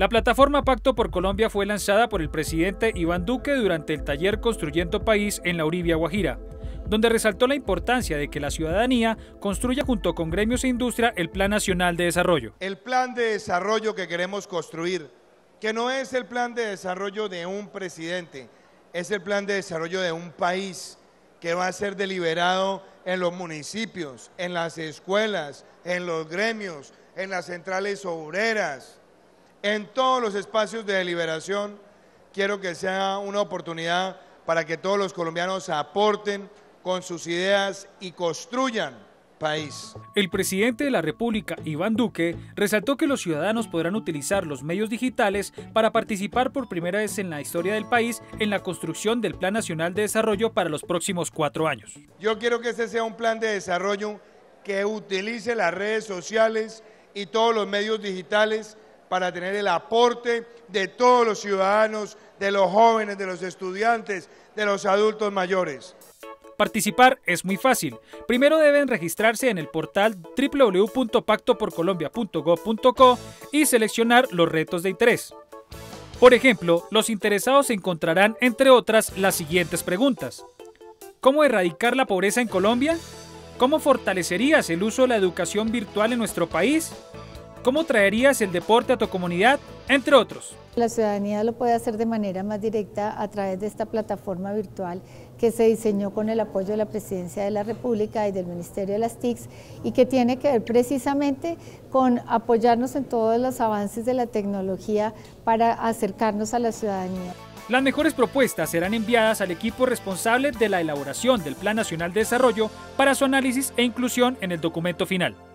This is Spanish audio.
La plataforma Pacto por Colombia fue lanzada por el presidente Iván Duque durante el taller Construyendo País en la Uribia Guajira, donde resaltó la importancia de que la ciudadanía construya junto con gremios e industria el Plan Nacional de Desarrollo. El plan de desarrollo que queremos construir, que no es el plan de desarrollo de un presidente, es el plan de desarrollo de un país que va a ser deliberado en los municipios, en las escuelas, en los gremios, en las centrales obreras, en todos los espacios de deliberación. Quiero que sea una oportunidad para que todos los colombianos aporten con sus ideas y construyan país. El presidente de la República, Iván Duque, resaltó que los ciudadanos podrán utilizar los medios digitales para participar por primera vez en la historia del país en la construcción del Plan Nacional de Desarrollo para los próximos cuatro años. Yo quiero que este sea un plan de desarrollo que utilice las redes sociales y todos los medios digitales para tener el aporte de todos los ciudadanos, de los jóvenes, de los estudiantes, de los adultos mayores. Participar es muy fácil. Primero deben registrarse en el portal www.pactoporcolombia.gov.co y seleccionar los retos de interés. Por ejemplo, los interesados encontrarán, entre otras, las siguientes preguntas. ¿Cómo erradicar la pobreza en Colombia? ¿Cómo fortalecerías el uso de la educación virtual en nuestro país? ¿Cómo traerías el deporte a tu comunidad? Entre otros. La ciudadanía lo puede hacer de manera más directa a través de esta plataforma virtual que se diseñó con el apoyo de la Presidencia de la República y del Ministerio de las TICs y que tiene que ver precisamente con apoyarnos en todos los avances de la tecnología para acercarnos a la ciudadanía. Las mejores propuestas serán enviadas al equipo responsable de la elaboración del Plan Nacional de Desarrollo para su análisis e inclusión en el documento final.